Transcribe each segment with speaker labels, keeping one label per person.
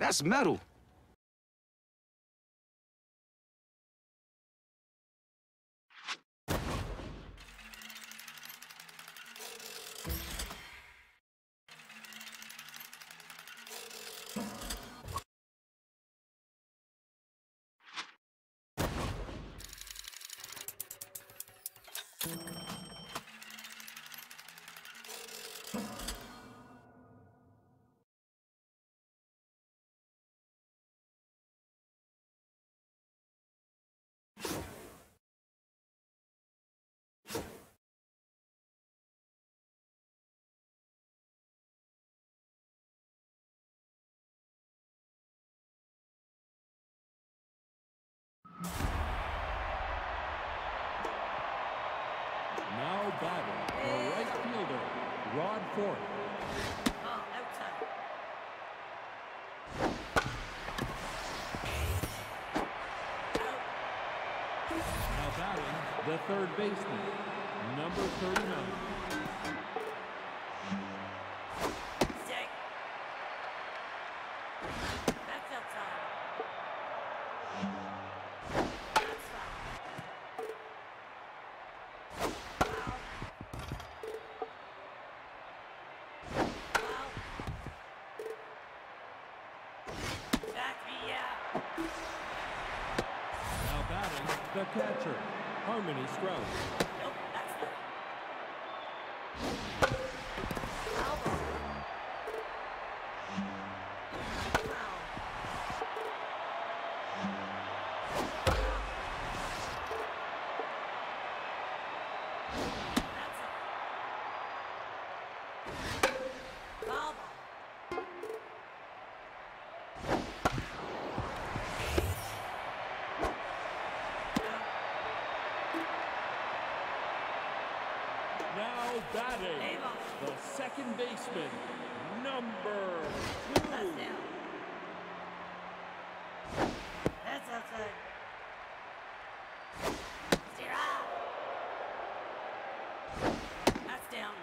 Speaker 1: That's metal.
Speaker 2: Now the right fielder, Rod Ford. Now batting, the third baseman, number 39. Batting, the second baseman, number two.
Speaker 3: That's outside. Steer out. That's down.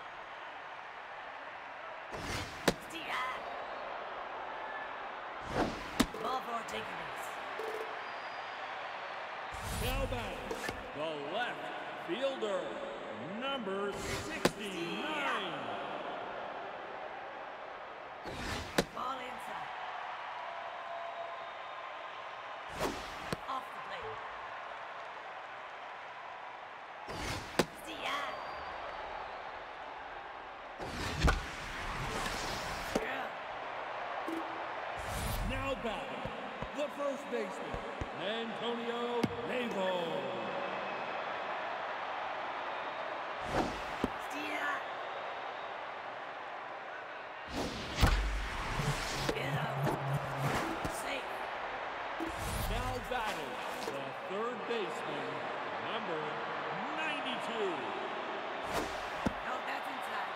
Speaker 3: Steer. Ball four, take.
Speaker 2: Now batting, the left fielder, number 69.
Speaker 3: Ball inside. Off the plate. Steer out. Steer out.
Speaker 2: Now batting, the first baseman, Antonio Navo.
Speaker 3: Steer out. Get up. Safe.
Speaker 2: Now batting, the third baseman, number 92.
Speaker 3: No, that's inside.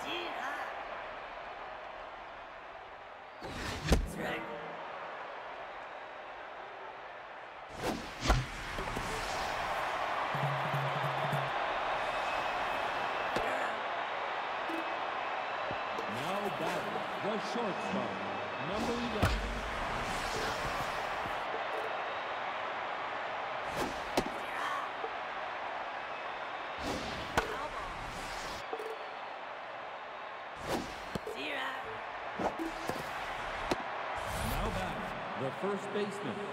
Speaker 3: Steer out. Strike.
Speaker 2: Now batting, the shortstop, number 11. Now batting, the first baseman,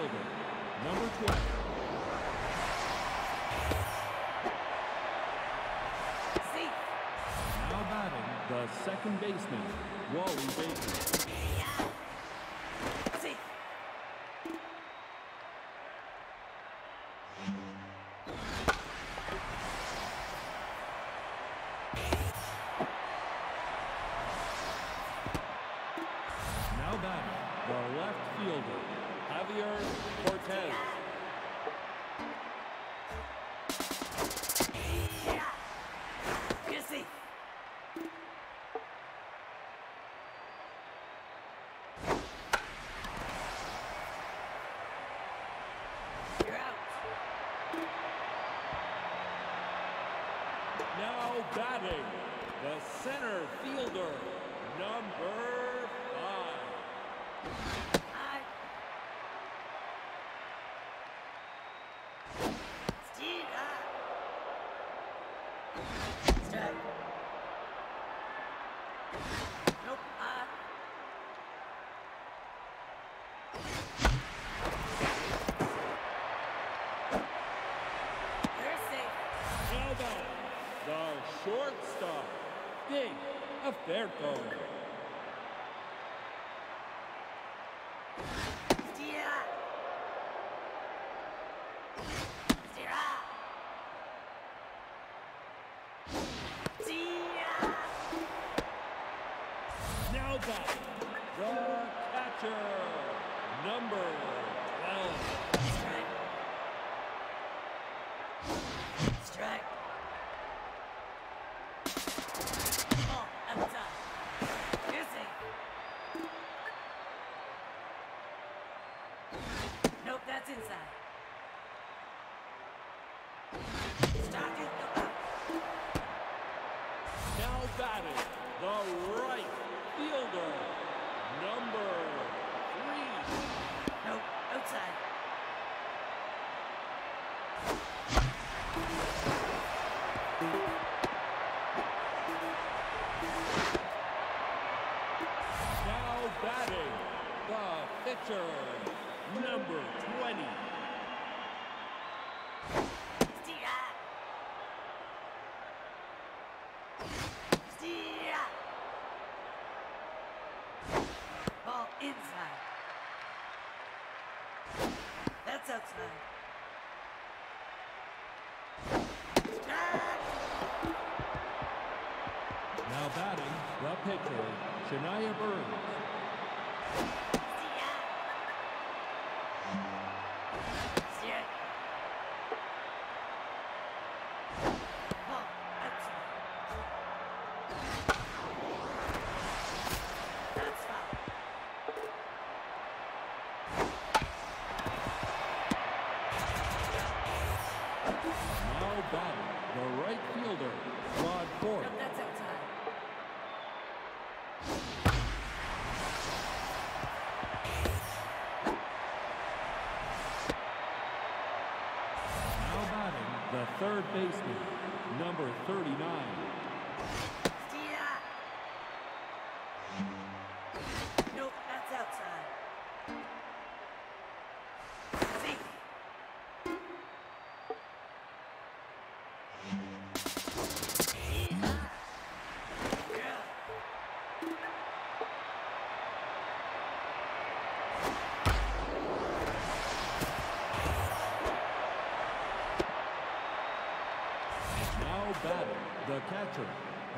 Speaker 2: center fielder, number 12. Now batting, the second baseman, Wally Baker.
Speaker 3: you Outside.
Speaker 2: Now batting, the pitcher, Shania Burns.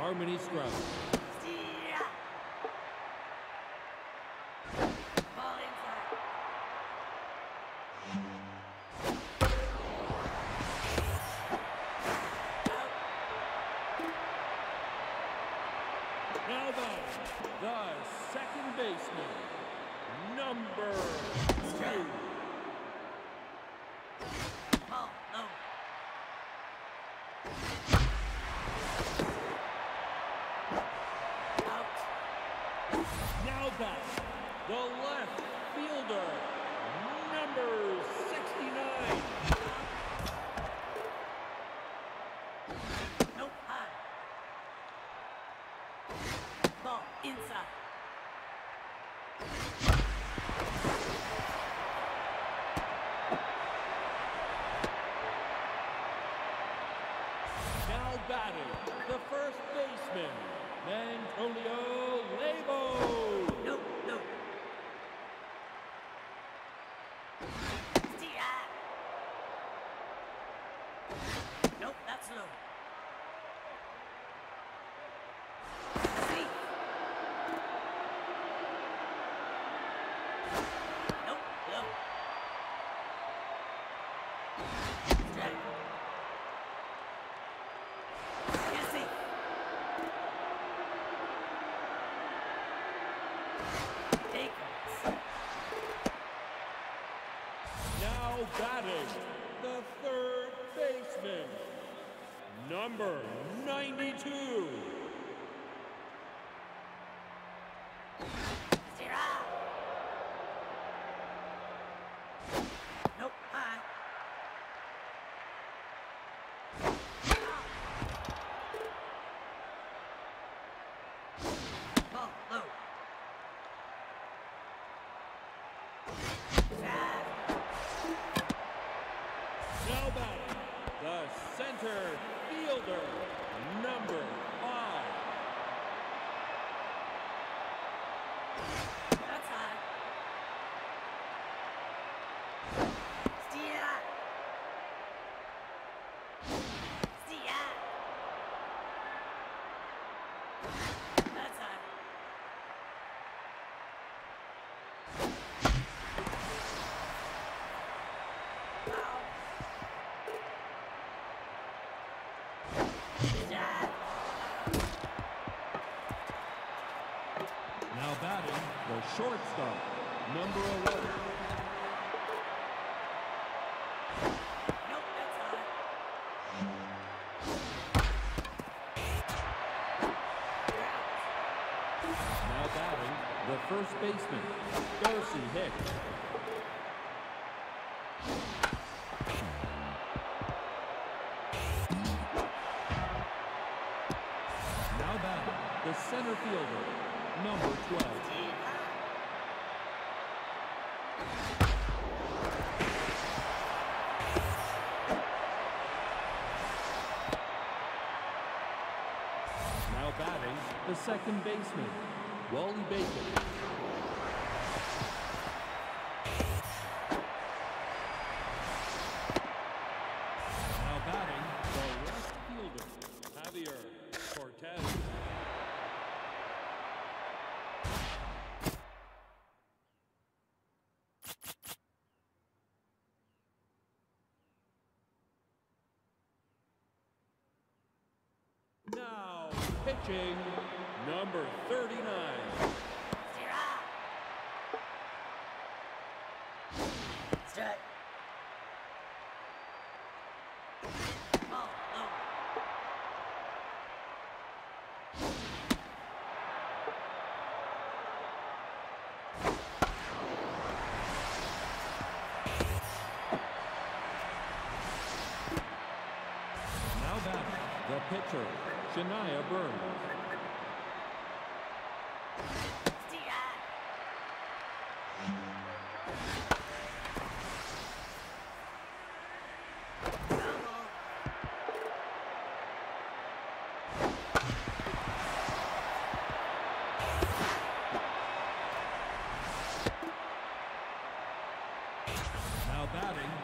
Speaker 2: Harmony Strauss. Hicks. Now batting, the center fielder, number 12. Now batting, the second baseman, Wally Bacon. Number 39. Batting,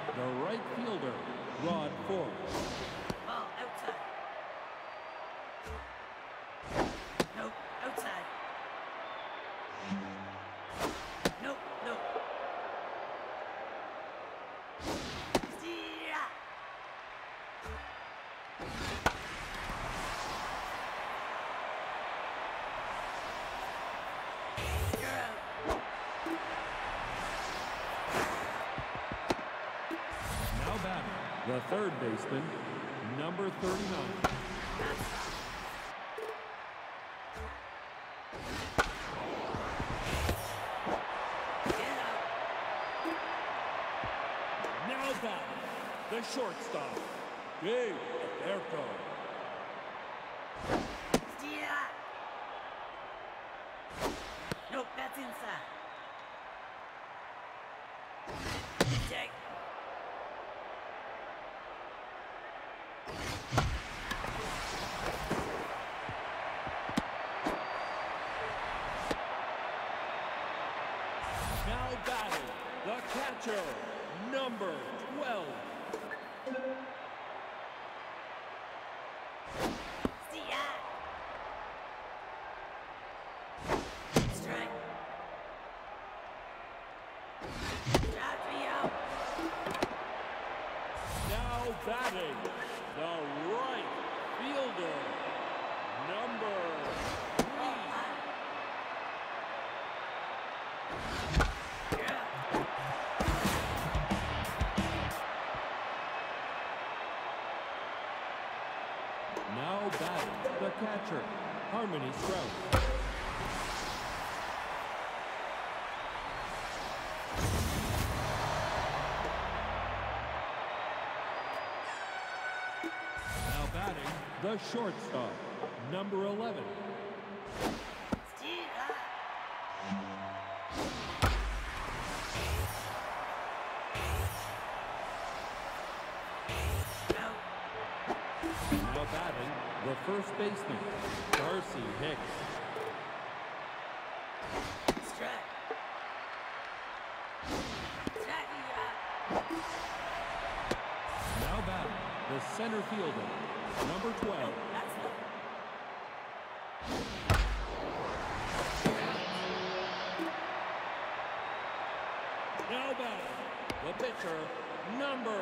Speaker 2: third number 39. Now batting, the shortstop, Dave Erko.
Speaker 3: Nope, that's inside. Check.
Speaker 2: Now batting, the catcher, Harmony Strauss. Now batting, the shortstop, number 11. First baseman, Darcy Hicks.
Speaker 3: Strike. Strike me out.
Speaker 2: Now batting, the center fielder, number 12. Now batting, the pitcher, number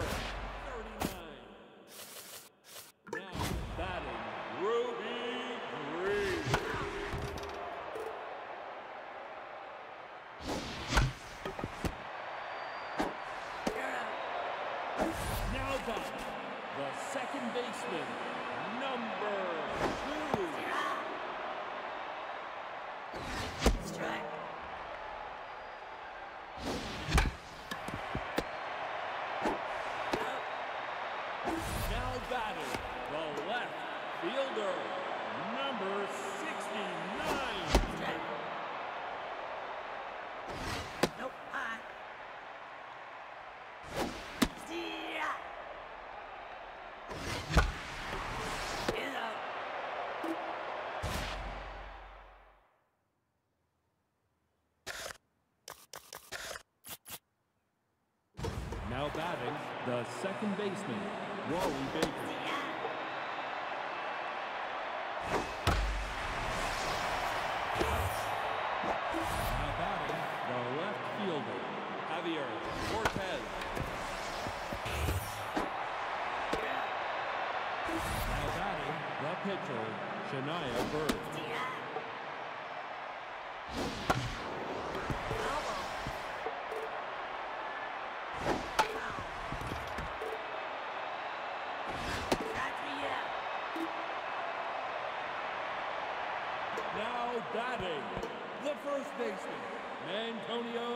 Speaker 2: first baseman, Antonio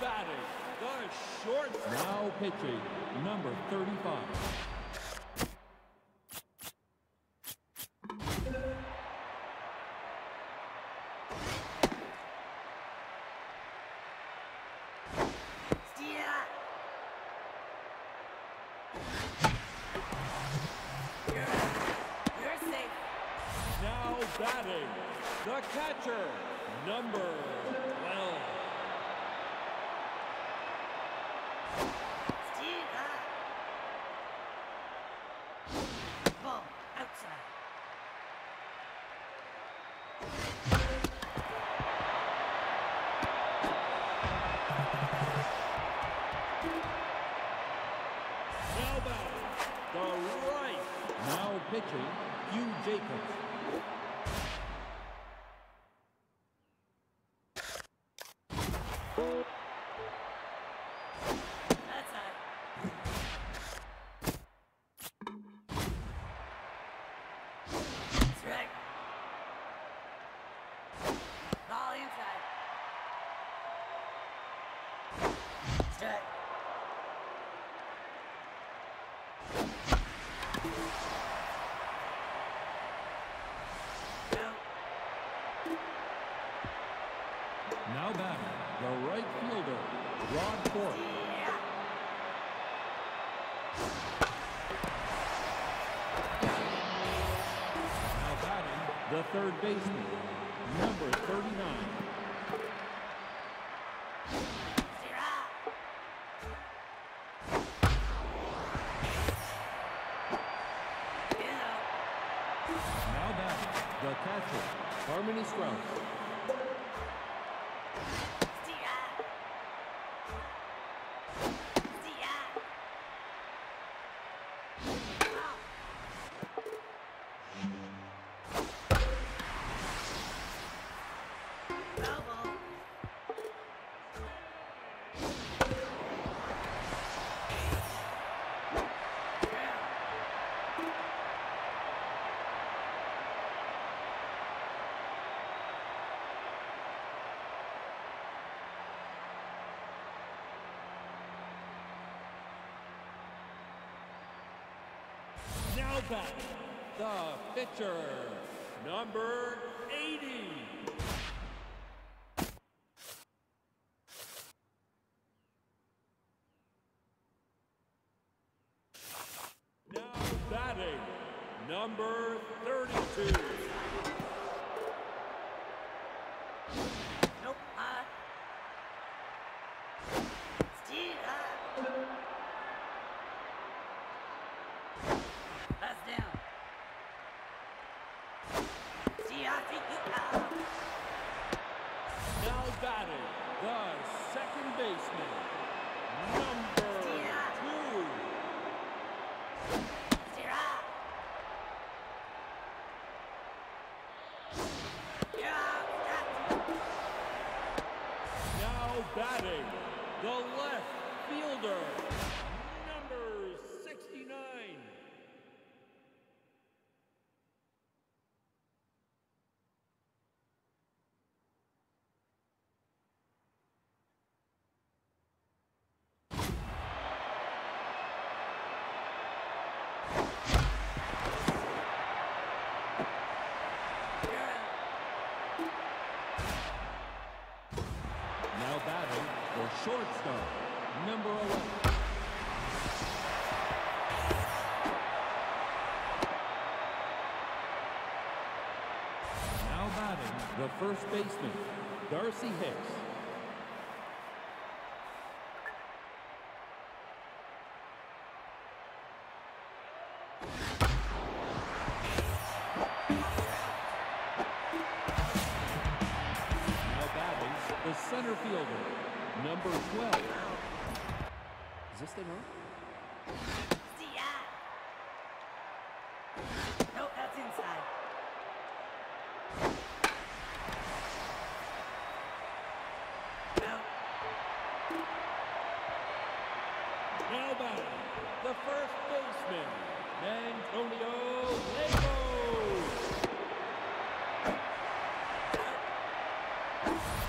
Speaker 2: batting, the short. Now pitching, number 35. Pitching, Hugh Jacobs. baseman, number 39. Now back the pitcher, number 80. Now batting, number 32. the
Speaker 3: left
Speaker 2: fielder. First baseman, Darcy Hicks. Now batting, the center fielder, number 12. Is this thing on?
Speaker 3: See ya. Nope, that's inside. No.
Speaker 2: Now batting, the first baseman, Antonio Lemos.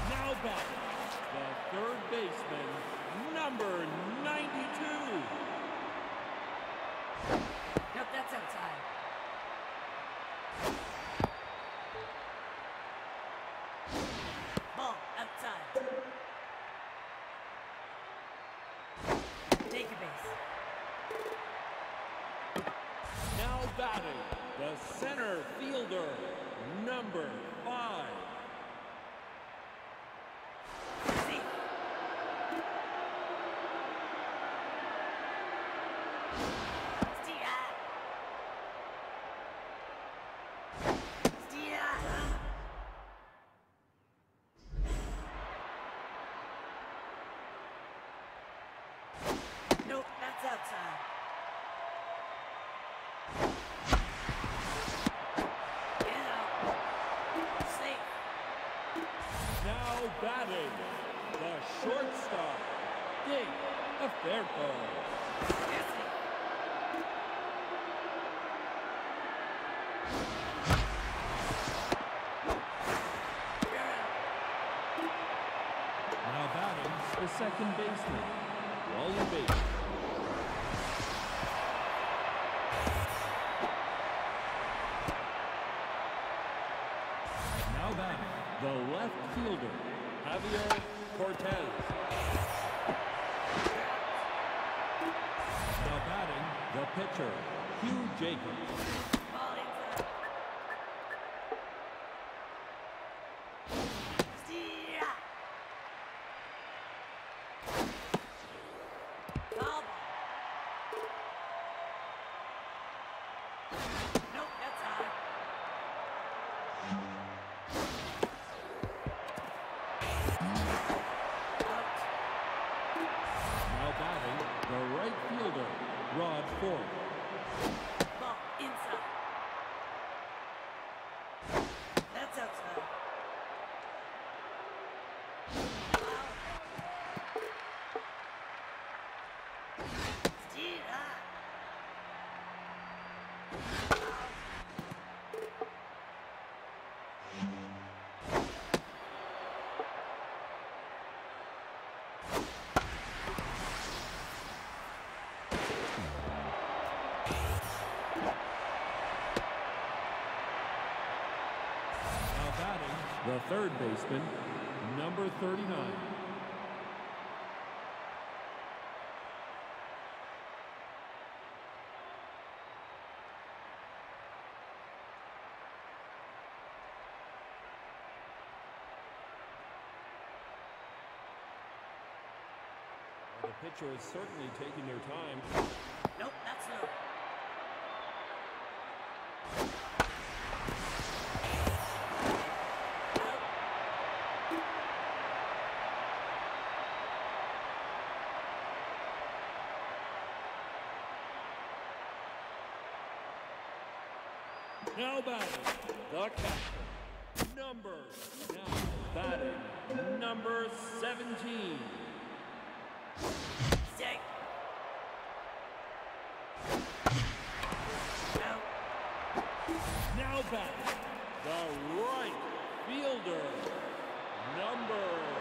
Speaker 2: Now batting, the third baseman, number 92.
Speaker 3: Nope, that's outside. Ball outside. Take your base.
Speaker 2: The center fielder, number five.
Speaker 3: See. See ya. See ya. Nope, that's outside. Get out. Safe.
Speaker 2: Now batting, the shortstop, Digg Efforto.
Speaker 3: Missing. You're out.
Speaker 2: Now batting, second baseman, Wally Baker. Rod Ford.
Speaker 3: Ball inside. That's outside. Foul. Steal that. Foul.
Speaker 2: Now batting, the third baseman, number 39. The pitcher is certainly taking their time.
Speaker 3: Nope, that's no.
Speaker 2: Now batting, the captain, number, now batting, number 17.
Speaker 3: Sick. No.
Speaker 2: Now batting, the right fielder, number